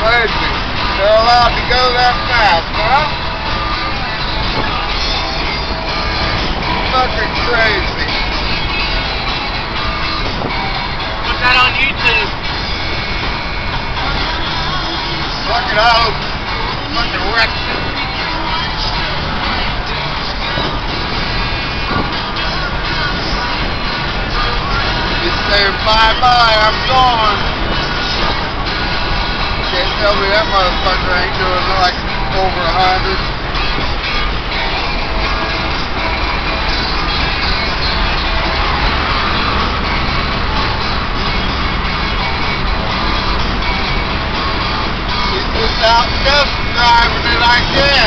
Crazy. They're allowed to go that fast, huh? Fucking crazy. Put that on YouTube. Fucking hope. Fucking wrecked it. Saying bye bye, I'm gone. Me that motherfucker ain't doing like over a hundred. He's just out test driving it, I guess.